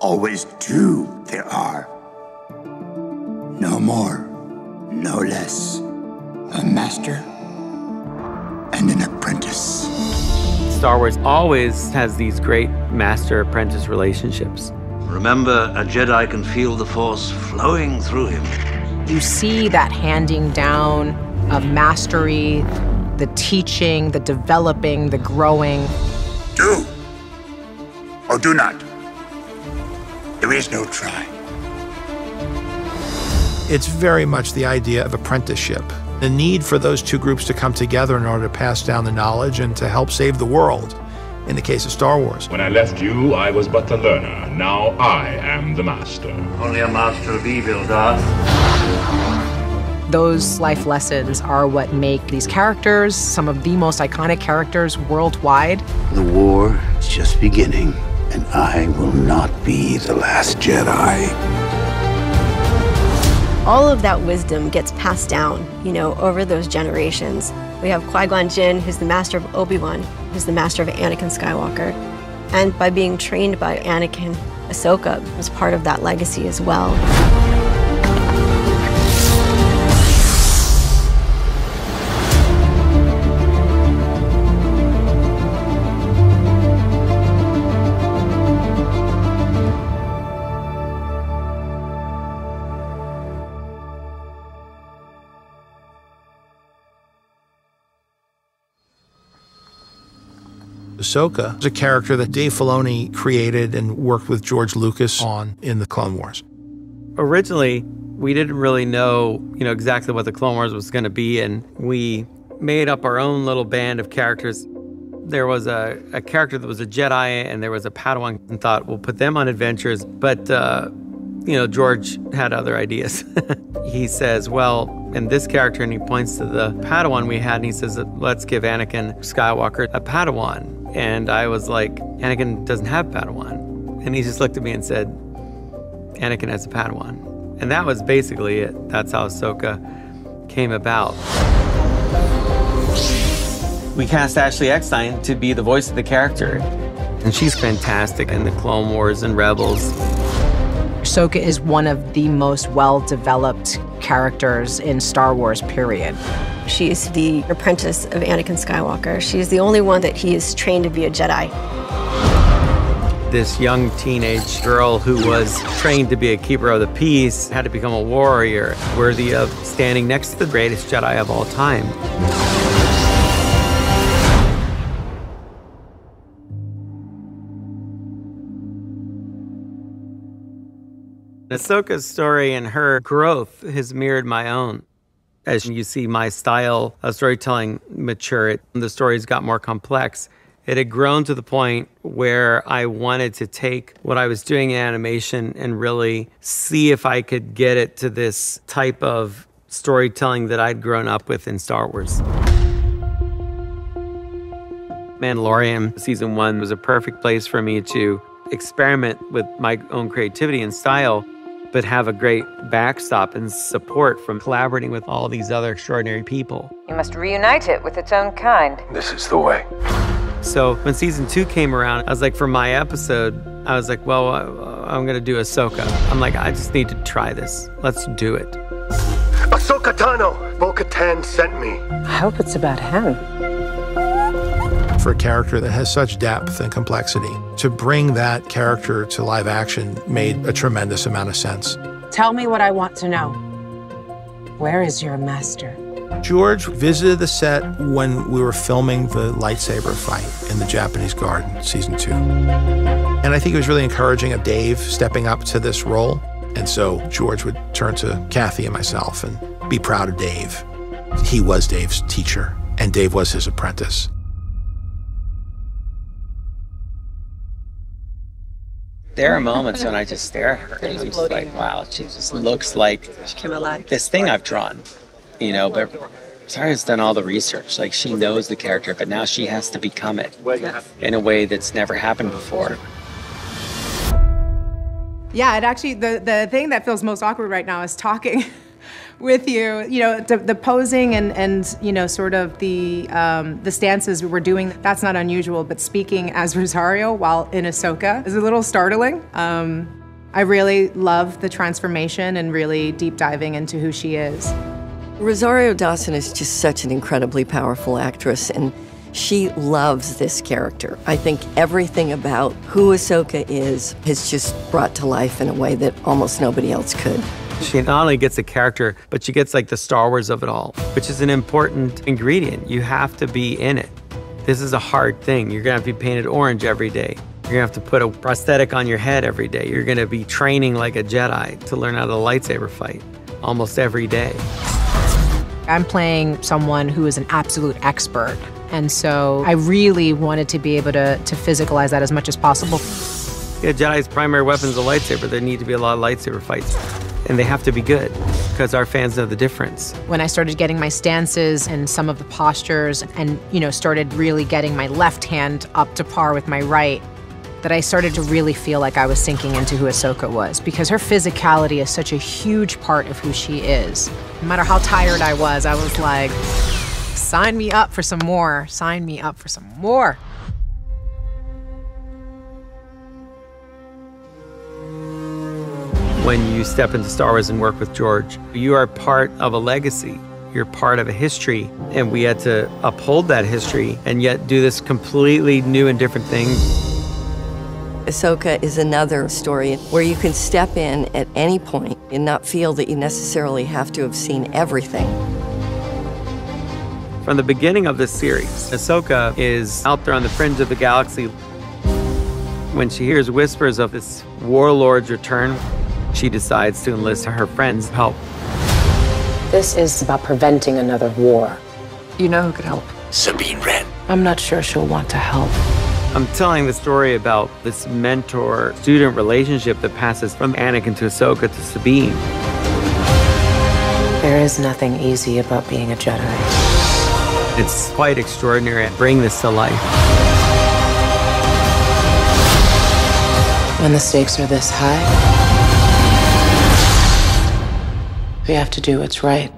Always two there are. No more, no less. A master and an apprentice. Star Wars always has these great master apprentice relationships. Remember, a Jedi can feel the Force flowing through him. You see that handing down of mastery, the teaching, the developing, the growing. Do or do not. There is no try. It's very much the idea of apprenticeship. The need for those two groups to come together in order to pass down the knowledge and to help save the world. In the case of Star Wars. When I left you, I was but a learner. Now I am the master. Only a master of evil, Darth. Those life lessons are what make these characters some of the most iconic characters worldwide. The war is just beginning, and I will not be the last Jedi. All of that wisdom gets passed down, you know, over those generations. We have Qui-Gon Jinn, who's the master of Obi-Wan, who's the master of Anakin Skywalker. And by being trained by Anakin, Ahsoka was part of that legacy as well. Ahsoka is a character that Dave Filoni created and worked with George Lucas on in the Clone Wars. Originally, we didn't really know, you know, exactly what the Clone Wars was going to be, and we made up our own little band of characters. There was a, a character that was a Jedi, and there was a Padawan, and thought we'll put them on adventures. But uh, you know, George had other ideas. he says, well, and this character, and he points to the Padawan we had, and he says, let's give Anakin Skywalker a Padawan. And I was like, Anakin doesn't have Padawan. And he just looked at me and said, Anakin has a Padawan. And that was basically it. That's how Ahsoka came about. We cast Ashley Eckstein to be the voice of the character. And she's fantastic in the Clone Wars and Rebels. Ahsoka is one of the most well-developed characters in Star Wars, period. She's the apprentice of Anakin Skywalker. She's the only one that he is trained to be a Jedi. This young teenage girl who was trained to be a keeper of the peace had to become a warrior worthy of standing next to the greatest Jedi of all time. Ahsoka's story and her growth has mirrored my own. As you see my style of storytelling mature, it, the stories got more complex. It had grown to the point where I wanted to take what I was doing in animation and really see if I could get it to this type of storytelling that I'd grown up with in Star Wars. Mandalorian season one was a perfect place for me to experiment with my own creativity and style but have a great backstop and support from collaborating with all these other extraordinary people. You must reunite it with its own kind. This is the way. So when season two came around, I was like, for my episode, I was like, well, I'm gonna do Ahsoka. I'm like, I just need to try this. Let's do it. Ahsoka Tano, Bo-Katan sent me. I hope it's about him. For a character that has such depth and complexity, to bring that character to live action made a tremendous amount of sense. Tell me what I want to know. Where is your master? George visited the set when we were filming the lightsaber fight in the Japanese garden, season two. And I think it was really encouraging of Dave stepping up to this role. And so George would turn to Kathy and myself and be proud of Dave. He was Dave's teacher, and Dave was his apprentice. There are moments when I just stare at her and I'm just like, wow, she just looks like this thing I've drawn, you know, but Sarah's done all the research. Like she knows the character, but now she has to become it in a way that's never happened before. Yeah, it actually, the, the thing that feels most awkward right now is talking with you. You know, the, the posing and and you know, sort of the um, the stances we were doing. That's not unusual. But speaking as Rosario while in Ahsoka is a little startling. Um, I really love the transformation and really deep diving into who she is. Rosario Dawson is just such an incredibly powerful actress, and she loves this character. I think everything about who Ahsoka is has just brought to life in a way that almost nobody else could. She not only gets a character, but she gets like the Star Wars of it all, which is an important ingredient. You have to be in it. This is a hard thing. You're gonna have to be painted orange every day. You're gonna have to put a prosthetic on your head every day. You're gonna be training like a Jedi to learn how to lightsaber fight almost every day. I'm playing someone who is an absolute expert. And so I really wanted to be able to, to physicalize that as much as possible. Yeah, Jedi's primary weapon is a lightsaber. There need to be a lot of lightsaber fights, and they have to be good because our fans know the difference. When I started getting my stances and some of the postures and, you know, started really getting my left hand up to par with my right, that I started to really feel like I was sinking into who Ahsoka was because her physicality is such a huge part of who she is. No matter how tired I was, I was like, sign me up for some more. Sign me up for some more. When you step into Star Wars and work with George, you are part of a legacy. You're part of a history, and we had to uphold that history and yet do this completely new and different thing. Ahsoka is another story where you can step in at any point and not feel that you necessarily have to have seen everything. From the beginning of this series, Ahsoka is out there on the fringe of the galaxy. When she hears whispers of this warlord's return, she decides to enlist her friends' help. This is about preventing another war. You know who could help? Sabine Wren. I'm not sure she'll want to help. I'm telling the story about this mentor student relationship that passes from Anakin to Ahsoka to Sabine. There is nothing easy about being a Jedi. It's quite extraordinary to bring this to life. When the stakes are this high, we have to do what's right.